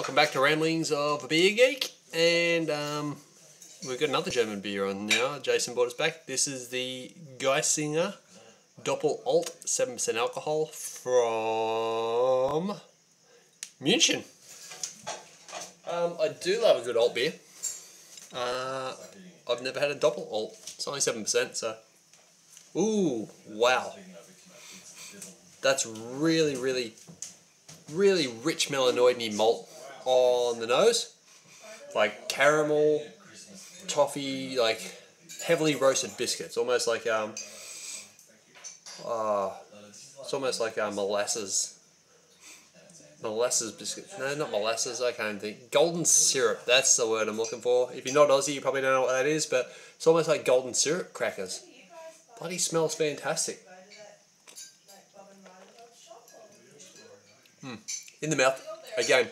Welcome back to Ramblings of a Beer Geek, and um, we've got another German beer on now. Jason brought us back. This is the Giesinger Doppel Alt, 7% alcohol from München. Um, I do love a good alt beer. Uh, I've never had a Doppel Alt. It's only 7%, so. Ooh, wow. That's really, really, really rich melanoid malt on the nose. Like caramel, toffee, like heavily roasted biscuits. Almost like, um, uh, it's almost like uh, molasses. Molasses biscuits. No, not molasses. I can't think. Golden syrup. That's the word I'm looking for. If you're not Aussie, you probably don't know what that is, but it's almost like golden syrup crackers. Bloody smells fantastic. Hmm. In the mouth. Again,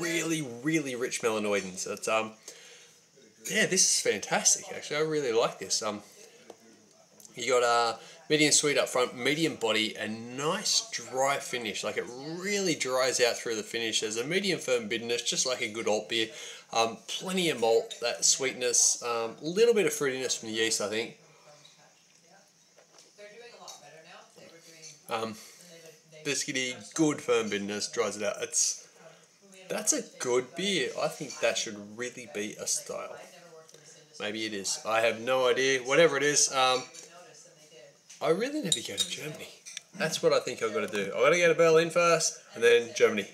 really, really rich melanoidins. It's um, yeah, this is fantastic. Actually, I really like this. Um, you got a uh, medium sweet up front, medium body, and nice dry finish. Like it really dries out through the finish. There's a medium firm bitterness, just like a good alt beer. Um, plenty of malt, that sweetness, a um, little bit of fruitiness from the yeast, I think. Um, biscuity, good firm bitterness, dries it out. It's that's a good beer. I think that should really be a style. Maybe it is. I have no idea. Whatever it is, um, I really need to go to Germany. That's what I think I've got to do. I've got to go to Berlin first, and then Germany.